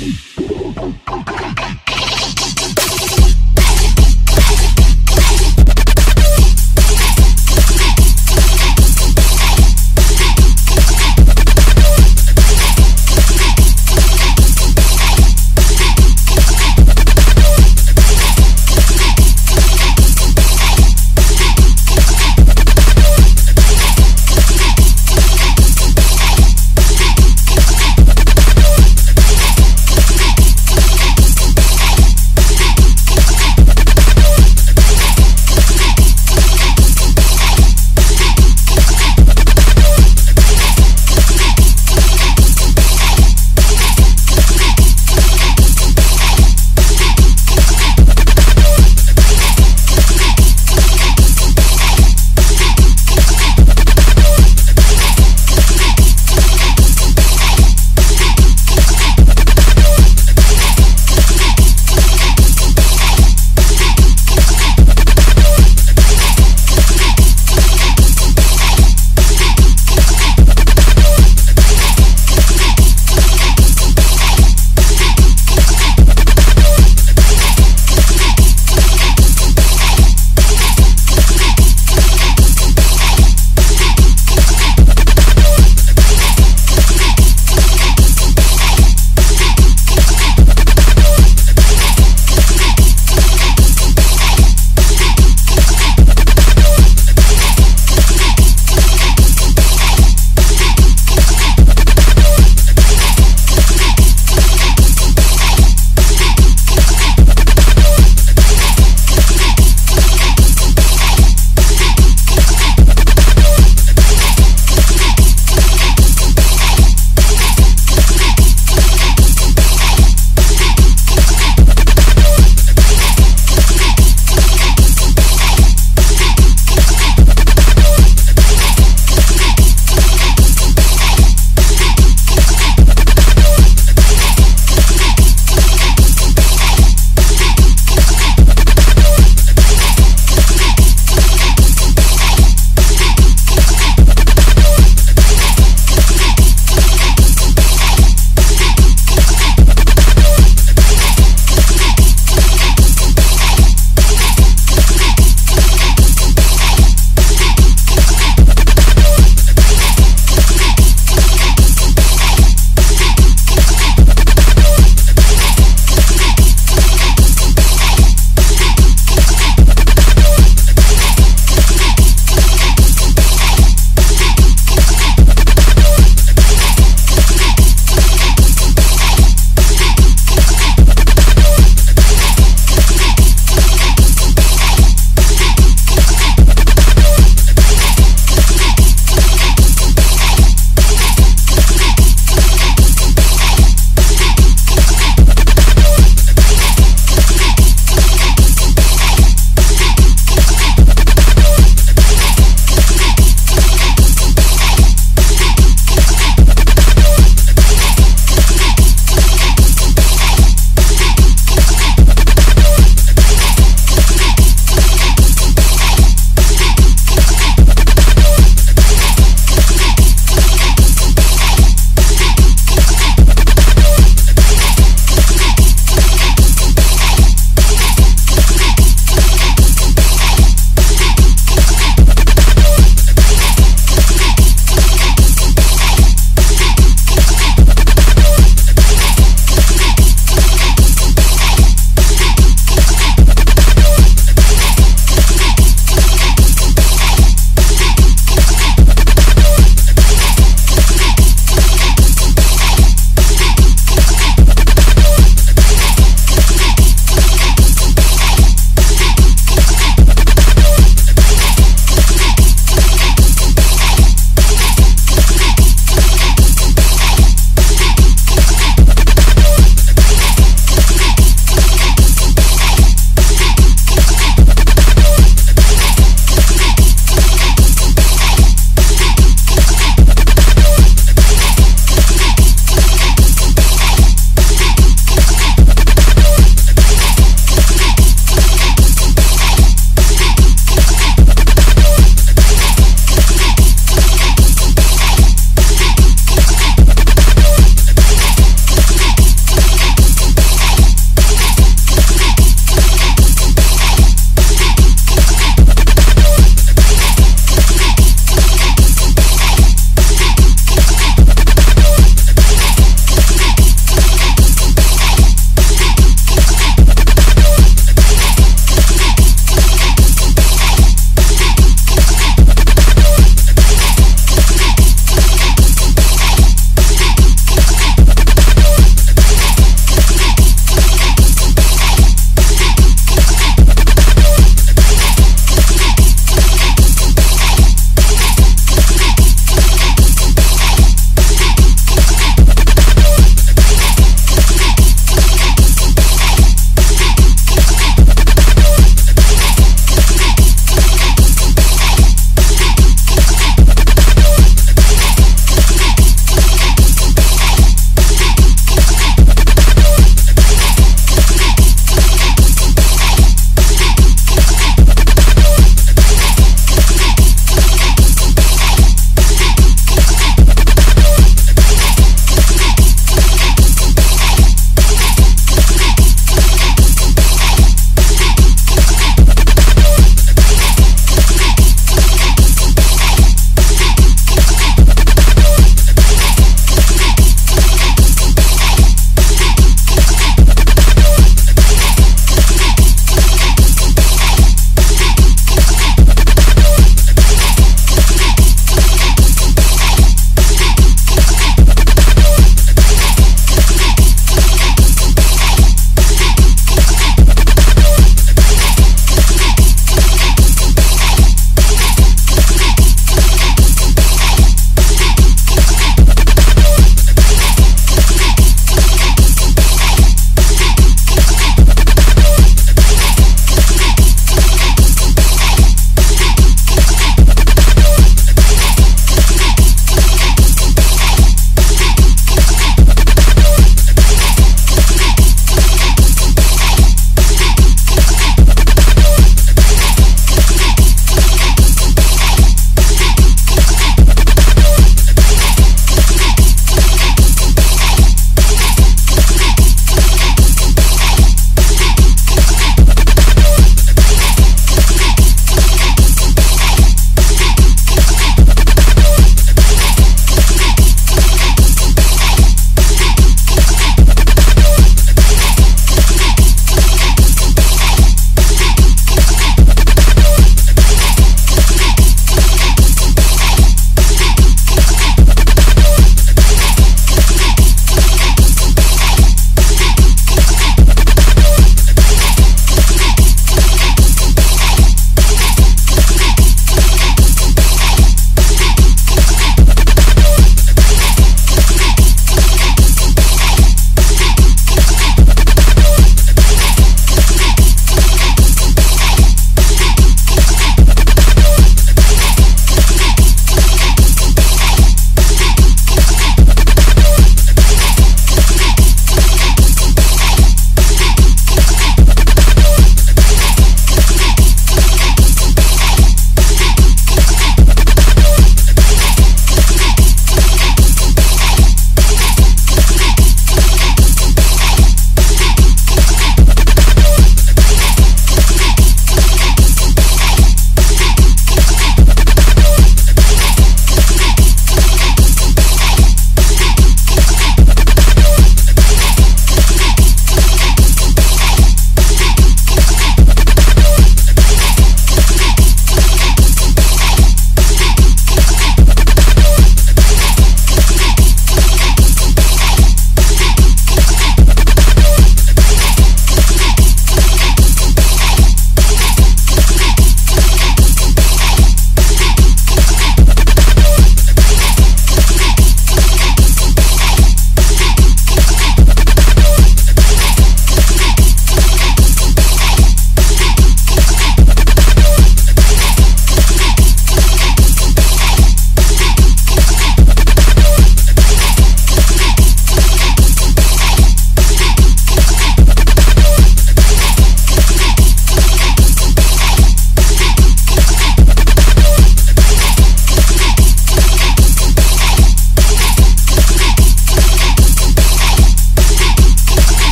Música